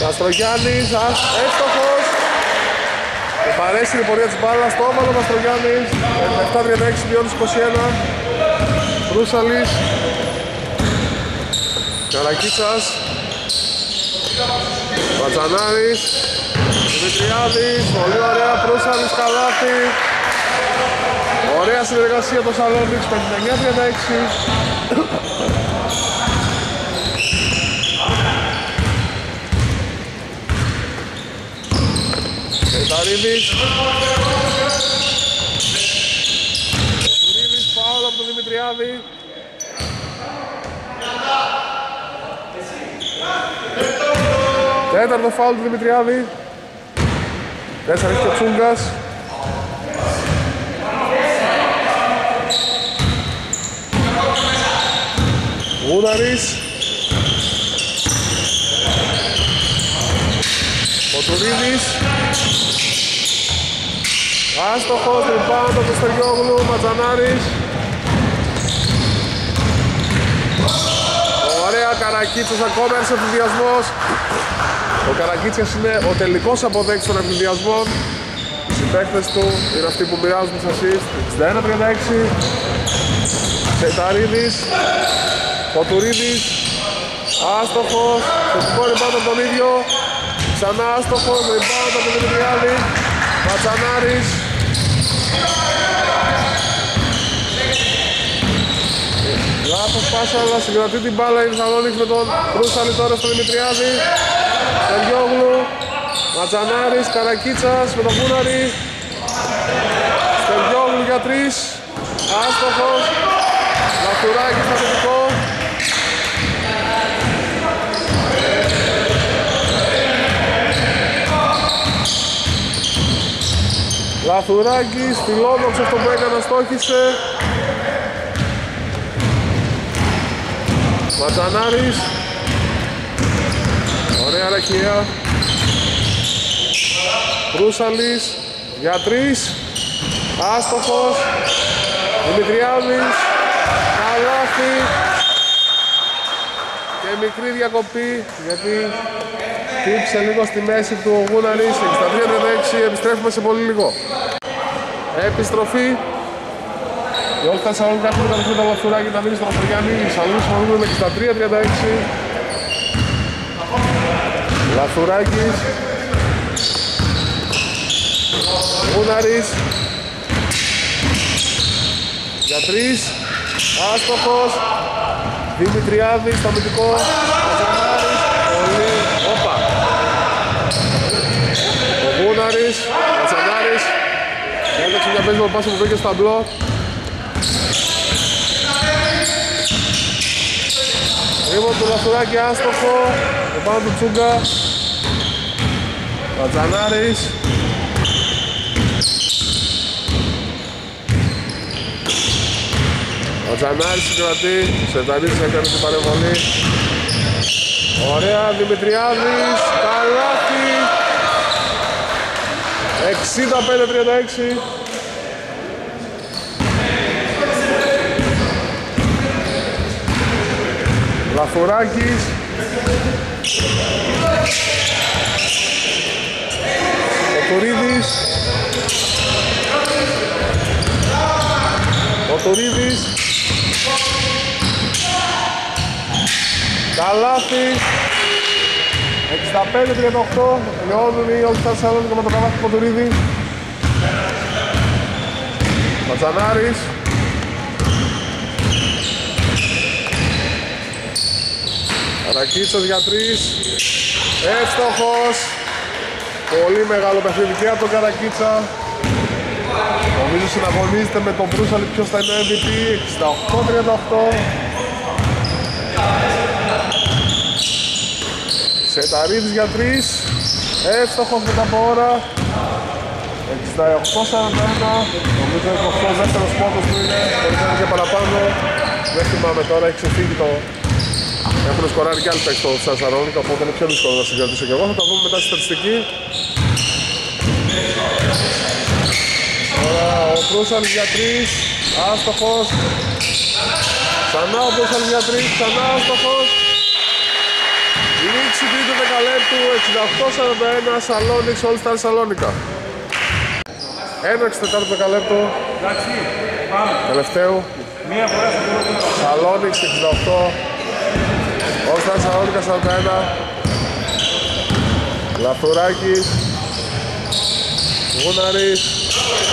[SPEAKER 1] Καστρογιάννης, εύστοχος. Και παρέσει η πορεία της μπάλας στο όμαλο Καστρογιάννης 7-36 μειώνεις 21 Ρούσαλης Καρακίτσας. Βατζανάρης. Δημητριάδης, πολύ ωραία. Προύσαλης, καλάθι. Ωραία συνεργασία το Σαλόνιξ 59-36 Σαρίδης Ο Τουρίδης φάουλ από τον Δημητριάδη. Τέταρτο φάουλ του Δημητριάδη. Τέσσερα έχει και ο Τσούγκας. Γούδαρης Ο Τουρίδης. Άστοχος, rebound από Στεργιόγλου, Ματζανάρης. Ωραία, Καρακίτσος ακόμα ένας ευθυνδιασμός. Ο Καρακίτσιας είναι ο τελικός αποδέκτης των ευθυνδιασμών. Οι συμπαίκτες του είναι αυτοί που μοιράζουν τις assist. 61-36. Σεταρίδης. Φωτουρίδης. Άστοχος. Θετικό rebound από τον ίδιο. Ξανά άστοχος. Rebound από τον Δημητριάδη. Ματσανάρης. Λάθος πάσα αλλά συγκρατεί την μπάλα η Θεσσαλονίκη με τον Ρούσαλη τώρα στο Δημητριάδη. Στεριόγλου. Ματζανάρης, Καρακίτσας με τον Βούναρη. Στεριόγλου για τρεις. Άστοχος. Λαθουράκη στα θετικό. Λαθουράκης, φιλόδοξο αυτό που έκανε, στόχισε. Ματζανάρης. Ωραία ραχαία. Ρούσαλης για τρεις. Άστοχος. Δημητριάδης. Καλάθι. Και μικρή διακοπή γιατί τύψε λίγο στη μέση του ο Γούναρης. 63-36. Επιστρέφουμε σε πολύ λίγο. Επιστροφή. Η Όλτα Θεσσαλονίκη έχουν καταρχήν το λαφτουράκι να μείνει στο Μαστρογιάννη. Η Θεσσαλονίκη συμφωνούν με 63-36. Λαφτουράκης. Γούναρης. Για τρεις. Άστοχος. Δημητριάδης, στο αμυντικό. Ματζανάρης. Πολύ. Όπα. Ο Γούναρης. Ματζανάρης. Ένταξε μια παίζει με πάσα που βρήκε στο ταμπλό. Λοιπόν το λαφουράκι άστοχο. Επάνω του Τσούγκα. Ματζανάρης. Ματζανάρης συγκρατεί. Σεντανής έκανε την παρεμβολή. Ωραία, Δημητριάδης. Καλάθι. 65-36. Λαφουράκης Ο Τουρίδης Ο Τουρίδης Καλάθι 65-38 Λεώνουν οι όλοι στα Θεσσαλονίκα με το καλάθι του Τουρίδη Ματσανάρης Καρακίτσος για τρεις. Εύστοχος. Πολύ μεγάλο παιχνίδι και από τον Καρακίτσα. Νομίζω συναγωνίζεται με τον Μπρούσαλη ποιος θα είναι MVP. 68-38. Σεταρίδης για τρεις. Εύστοχος μετά από ώρα. 68-41. Νομίζω είναι ο δεύτερος πόντος που είναι. Μπορεί να είναι και παραπάνω. Δεν θυμάμαι τώρα, έχει ξεφύγει το έχουν σκοράρει και άλλοι παίκτες στο Θεσσαλονίκη, οπότε είναι πιο δύσκολο να συγκρατήσω και εγώ. Θα τα δούμε μετά στη στατιστική. Ωραία, ο Προύσαλης για τρεις, άστοχος. Ξανά ο Προύσαλης για τρεις, ξανά άστοχος. Λήξη τρίτου δεκαλέπτου, 68-41, Σαλόνιξ, όλοι στα Σαλόνικα. Έναρξη τετάρτου δεκαλέπτου. Τελευταίου. Σαλόνιξ, 68. Όστα Θεσσαλονίκα 41 Λαθουράκης. Γούναρης.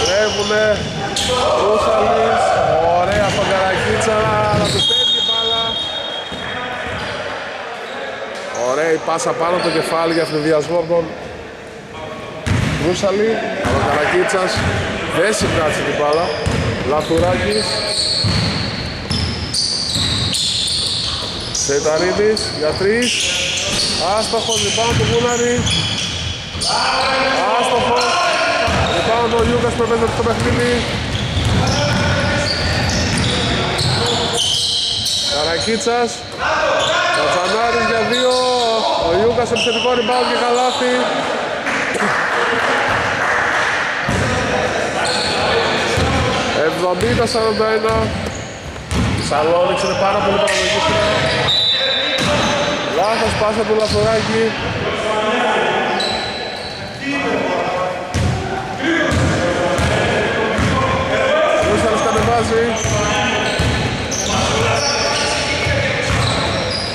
[SPEAKER 1] Ρεύουνε Ρούσαλης. Ωραία στον Καρακίτσα Να του φεύγει μπάλα. Ωραία η πάσα πάνω το κεφάλι για φληδιασμό από τον Ρούσαλη Αλλά ο Καρακίτσας δεν συγκράτησε την μπάλα. Λαθουράκης Σεταρίδης για τρεις. Άστοχος λοιπόν του Γούναρη Άστοχος. Λοιπόν ο Ιούκας που έπαιζε το παιχνίδι. Καρακίτσας. Κατσανάρης για δύο. Ο Ιούκας επιθετικό rebound και καλάθι. Εβδομήντα 41 Σαλόνιξ είναι πάρα πολύ παραγωγή Λάθος πάσα του Λαθουράκη Ρούσταλος κατεβάζει.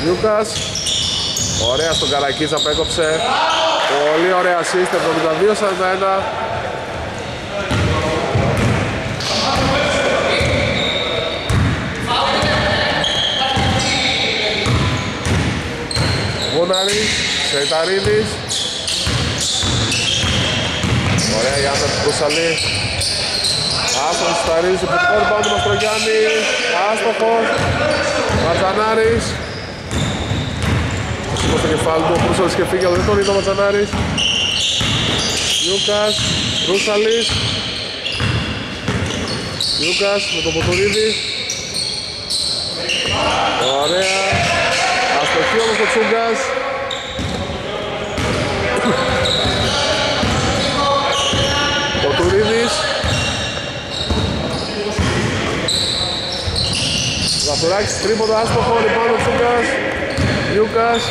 [SPEAKER 1] Λιούκας. Ωραία στον Καρακίτσα απέκοψε. Πολύ ωραία assist 72-41 Βούναρης, Σεϊταρίδης. Ωραία η άμενα του Κουσαλή Άστον Σεϊταρίδης, επιθυμικό rebound του Μαστρογιάννη. Άστοχος. Ματζανάρης Σήκω στο κεφάλι του, ο Προύσαλης και φύγει, αλλά δεν τον είδε ο Ματζανάρης Λιούκας, Προύσαλης. Λιούκας με τον Ποτουρίδη Ωραία. Αστοχή όμως ο Τσούγκας Ποτουρίδης Βαθουράκης τρίποντο άστοχο, λοιπόν ο Τσούγκας Λιούκας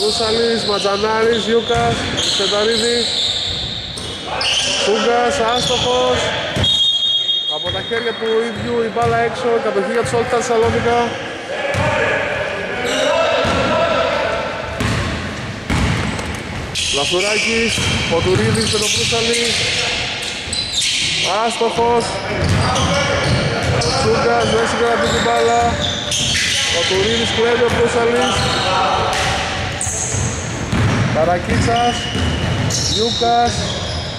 [SPEAKER 1] Ρούσαλης, Ματζανάρης, Λιούκας Σενταρίδης Τσούγκας, άστοχος από τα χέρια του ίδιου η μπάλα έξω, η κατοχή για τους Όλτα Θεσσαλονίκα. Λαφουράκης, Ποτουρίδης με τον Προύσαλη. Άστοχος. Ο Τσούγκας δεν συγκρατεί την μπάλα. Ο Τουρίδης κλέβει ο Προύσαλης. Καρακίτσας. Γιούκας.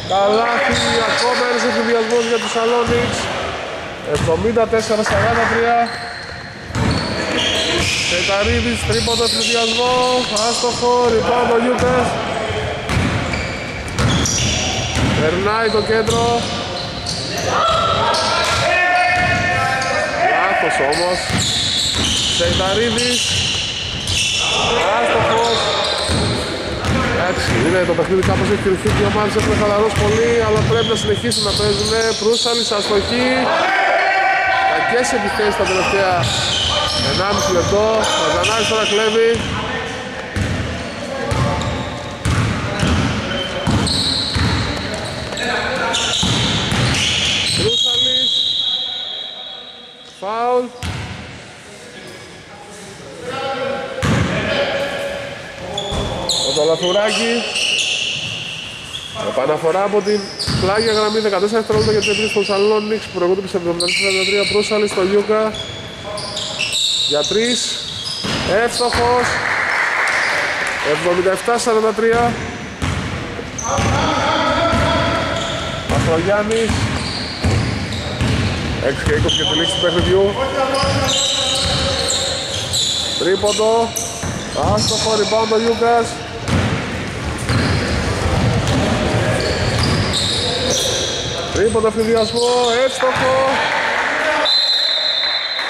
[SPEAKER 1] Καλάθι, ακόμα ένας εφηδιασμός για τους Σαλόνιξ. 74-43. Σεταρίδης, τρίποντο εφηδιασμό. Άστοχος, ριπάντο Γιούκας. Περνάει το κέντρο. Λάθος όμως. Σεϊταρίδης. Άστοχος. Εντάξει, είναι το παιχνίδι κάπως έχει κρυφθεί και οι ομάδες έχουν χαλαρώσει πολύ, αλλά πρέπει να συνεχίσουν να παίζουν. Προύσαλης, αστοχή. Κακές επιθέσεις τα τελευταία 1,5 λεπτό. Μαζανάρης τώρα κλέβει. Προύσαλης. Φάουλ. Ο Τολαθουράκη. Επαναφορά από την πλάγια γραμμή 14 δευτερόλεπτα για την επίθεση των Σαλόνιξ που προηγούνται σε 73 Προύσαλη στο Γιούκα. Για 3. Εύστοχος. 77-43. Μαστρογιάννης. 6 και 20 για τη λήξη του παιχνιδιού. Τρίποντο. Άστοχο, rebound ο Γιούκας. Τρίποντο ευθυδιασμό, εύστοχο.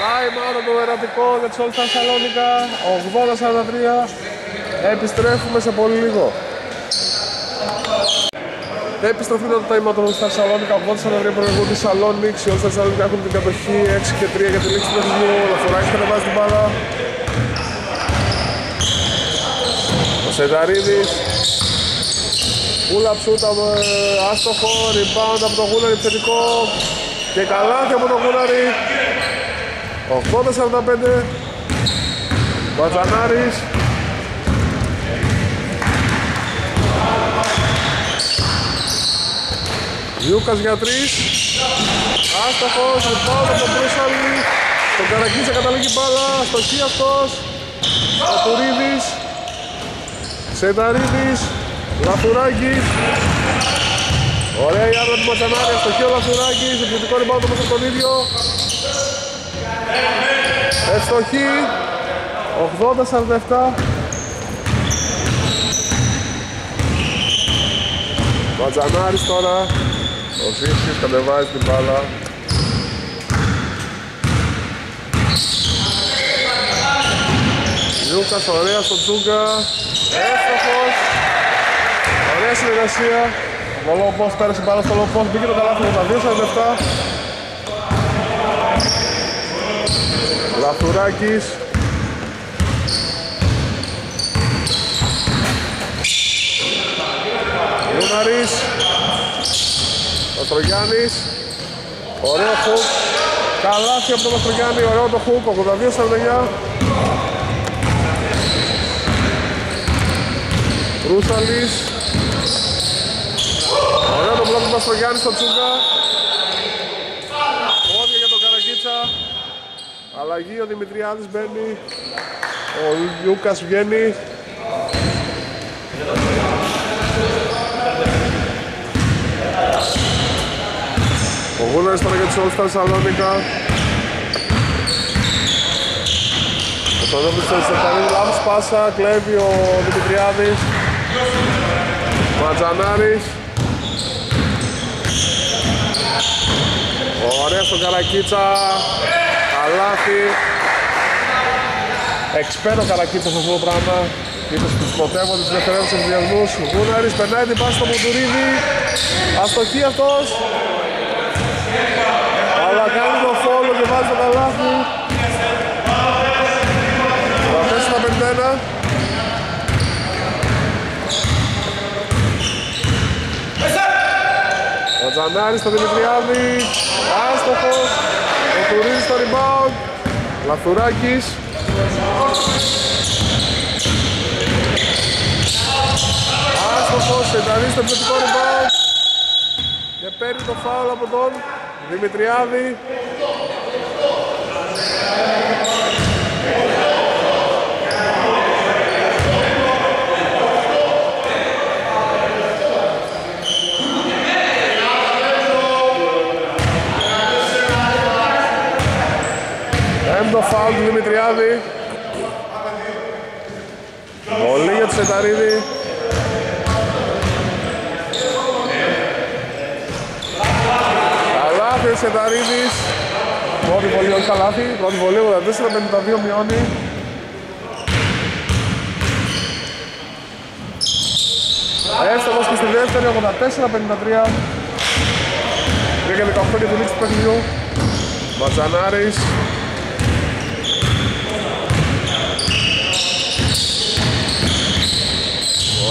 [SPEAKER 1] Time out το ερατικό για τους Όλστα Σαλόνικα. 80-43. Επιστρέφουμε σε πολύ λίγο. Επιστροφή το time out των Σαλόνικα. 80-43 προηγούνται Σαλόνιξ. Οι Όλστα Σαλόνικα έχουν την κατοχή 6 και 3 για τη λήξη του παιχνιδιού. Ο Λαφοράκης κατεβάζει την μπάλα. Ο Σενταρίδης Πούλα ψούτα άστοχο, rebound από το Γούλαρη επιθετικό και καλάθι από το Γούλαρη 80-45 Μπατζανάρης Λιούκας για τρεις. Άστοχος, rebound από τον Μπρούσαλη Τον Καρακίτσα καταλήγει μπάλα, στοχή αυτός. Ο Τουρίδης. Σενταρίδης. Λαθουράκης Ωραία η άρμα του Ματσανάρη, αστοχή ο Λαθουράκης Επιθετικό ριμπάουντ μέσα τον ίδιο. Ευστοχή 80-47 Ματζανάρης τώρα Ο Ζήφκης κατεβάζει την μπάλα Λούκας ωραία στο Τζούγκα. Εύστοχος. Ωραία συνεργασία. Ο Λόπος πέρασε μπάλα στο Λόπος. Μπήκε το καλάθι με τα 2.47. Λαθουράκης. Λούναρης. Μαστρογιάννης. Ωραίο χουκ. Καλάθι από τον Μαστρογιάννη. Ωραίο το χουκ. 82-49. Ρούσαλης. Ωραίο το μπλοκ του Μαστρογιάννη στο Τσούγκα. Πόδια για τον Καρακίτσα. Αλλαγή ο Δημητριάδης μπαίνει. Ο Λιούκας βγαίνει. Ο Γούναρης τώρα για τους All Stars Σαλόνικα. Ο Σαδόφης στο Σεφτανίδη λάθος πάσα, κλέβει ο Δημητριάδης. Ματζανάρης. Ωραία στον Καρακίτσα. Καλάθι. Εξπέρω Καρακίτσα σε αυτό το πράγμα. Είτε στους πρωτεύοντες τους δευτερεύοντες ενδιασμούς. Γούναρης περνάει την πάση στο Μουντουρίδη. Αστοχή αυτός. Αλλά κάνει το φόλο και βάζει το καλάθι. Θα πέσει τα 51. Ο Τζανάρης στο Δημητριάδη. Άστοχος. Ο Τουρίδης στο rebound. Λαθουράκης. Άστοχος. Σεντανής στο επιθετικό rebound. Και παίρνει το φάουλ από τον Δημητριάδη. Έμπτο φάουλ του Δημητριάδη. Πολύ για τους Σεταρίδη. Καλάθι ο Σεταρίδης. Πρώτη βολή, όχι καλάθι. Πρώτη βολή, 84-52 μειώνει. Έστοχος και στη δεύτερη, 84-53. Πήγε 18 για τη λήξη του παιχνιδιού. Ματζανάρης.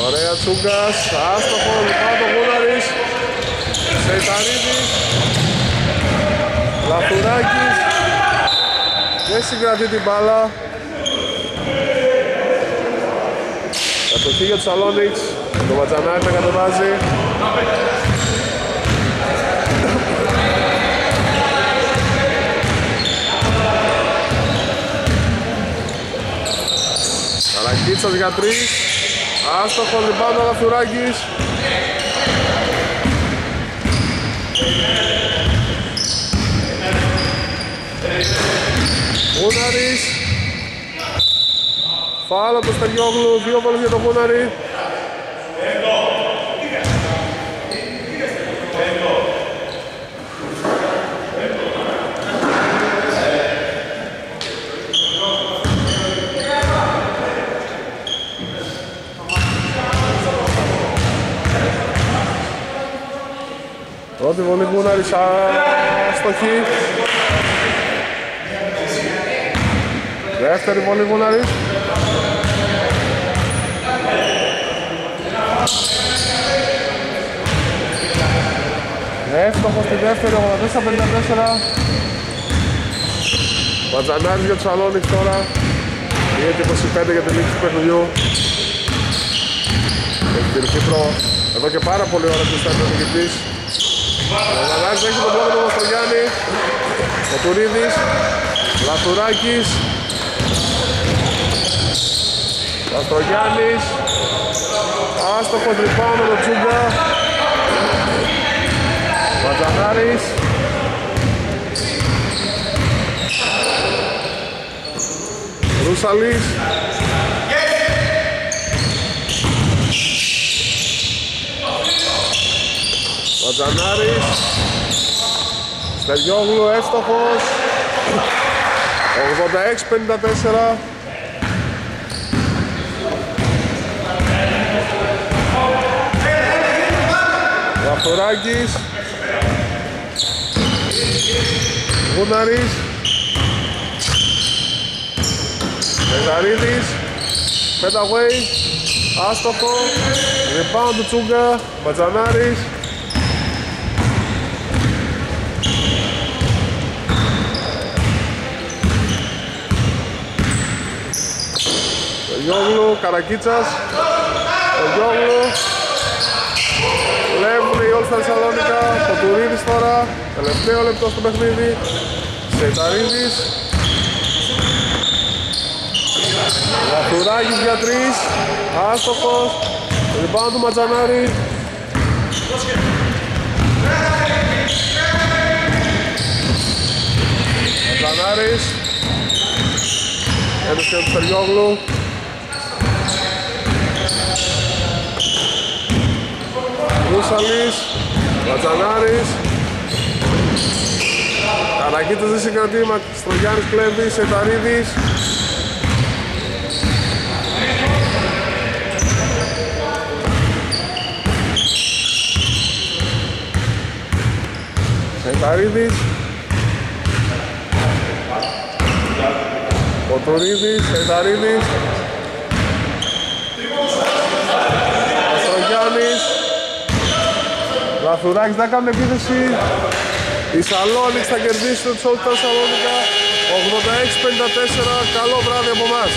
[SPEAKER 1] Ωραία Τσούγκας, άστοχο, λυπά το Γούναρης. Σεϊταρίδης. Λαφουράκης. Δεν συγκρατεί την μπάλα. Κατοχή για τους Σαλόνιξ. Το Ματζανάρη τα κατεβάζει. Καρακίτσας για τρεις. Άστοχο λοιπόν ο Γούναρης. Φάλα το Σταγιόγλου, δύο βόλες για τον Γούναρη. Πρώτη βολή Γούναρης αστοχή. Δεύτερη βολή Γούναρης. Εύστοχος στη δεύτερη, 84-54. Ματζανάρης για τους Σαλόνικς τώρα. Πήγε 25 για τη λήξη του παιχνιδιού. Έχει την προ εδώ και πάρα πολύ ώρα που στέλνει ο νικητής. Ο Ματζανάρης έχει τον πρώτο του Γιάννη. Ο Τουρίδης. Λαθουράκης. Λαστρογιάννης. Άστοχος λοιπόν με τον Τσούγκα. Ματζανάρης. Ρούσαλης. Ματζανάρης. Στεριόγλου εύστοχος. 86-54. Λαθουράκης Γούναρης. Μεζαρίδης. Pet away Άστοχο. Rebound του Τσούγκα. Μπατζανάρης Γιόγλου, Καρακίτσας. Ο Γιόγλου. Βλέπουν οι όλοι στα Θεσσαλονίκα Ποτουρίδης τώρα Τελευταίο λεπτό στο παιχνίδι Σεϊταρίδης. Λαθουράκης για τρεις Άστοχος Rebound του Ματζανάρη. Ματζανάρης. Έδωσε του Στεριόγλου Ρούσαλης Ματζανάρης Καρακίτας δεν συγκρατεί Στρογιάννης Κλέβης Εταρίδης Εταρίδης Ποτουρίδης, Εταρίδης Αστρογιάννης Λαθουράκης θα κάνουν επίθεση. Η Σαλόνικ θα κερδίσει το Τσόλτα Σαλόνικα 86-54 καλό βράδυ από εμάς